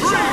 Ooh.